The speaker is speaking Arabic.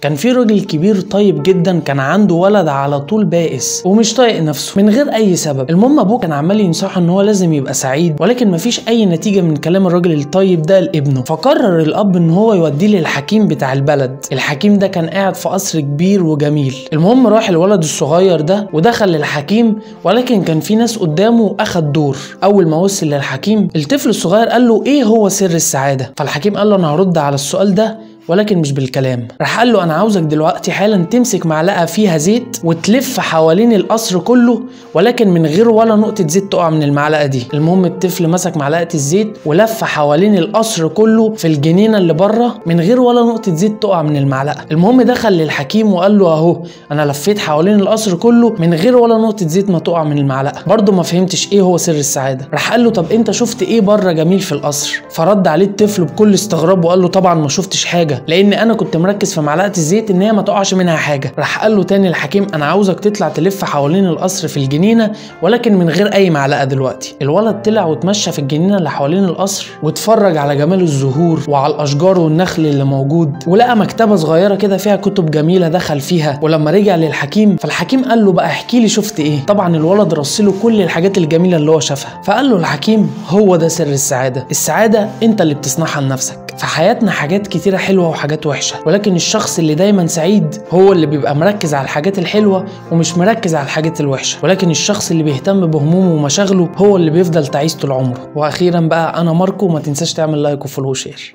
كان في راجل كبير طيب جدا كان عنده ولد على طول بائس ومش طايق نفسه من غير أي سبب. المهم أبوه كان عمال ينصحه إن هو لازم يبقى سعيد ولكن مفيش أي نتيجة من كلام الراجل الطيب ده لابنه. فقرر الأب إن هو يوديه للحكيم بتاع البلد. الحكيم ده كان قاعد في قصر كبير وجميل. المهم راح الولد الصغير ده ودخل للحكيم ولكن كان في ناس قدامه واخد دور. أول ما وصل للحكيم الطفل الصغير قال له إيه هو سر السعادة؟ فالحكيم قال له أنا هرد على السؤال ده ولكن مش بالكلام. راح قال له أنا عاوزك دلوقتي حالا تمسك معلقة فيها زيت وتلف حوالين القصر كله ولكن من غير ولا نقطة زيت تقع من المعلقة دي. المهم الطفل مسك معلقة الزيت ولف حوالين القصر كله في الجنينة اللي بره من غير ولا نقطة زيت تقع من المعلقة. المهم دخل للحكيم وقال له أهو أنا لفيت حوالين القصر كله من غير ولا نقطة زيت ما تقع من المعلقة. برضه ما فهمتش إيه هو سر السعادة. راح قال له طب أنت شفت إيه بره جميل في القصر؟ فرد عليه الطفل بكل استغراب وقال له طبعا ما شفتش حاجة. لأن أنا كنت مركز في معلقة الزيت ان هي ما تقعش منها حاجة. راح قال له تاني الحكيم أنا عاوزك تطلع تلف حوالين القصر في الجنينة ولكن من غير أي معلقة دلوقتي. الولد طلع واتمشى في الجنينة اللي حوالين القصر واتفرج على جمال الزهور وعلى الأشجار والنخل اللي موجود ولقى مكتبة صغيرة كده فيها كتب جميلة دخل فيها. ولما رجع للحكيم فالحكيم قال له بقى احكي لي شفت إيه؟ طبعا الولد رصله كل الحاجات الجميلة اللي هو شافها. فقال له الحكيم هو ده سر السعادة. السعادة أنت اللي بتصنعها لنفسك. في حياتنا حاجات كتيرة حلوة وحاجات وحشة ولكن الشخص اللي دايما سعيد هو اللي بيبقى مركز على الحاجات الحلوة ومش مركز على الحاجات الوحشة ولكن الشخص اللي بيهتم بهمومه ومشاغله هو اللي بيفضل تعيس طول عمره. وأخيرا بقى أنا ماركو ما تنساش تعمل like و follow و share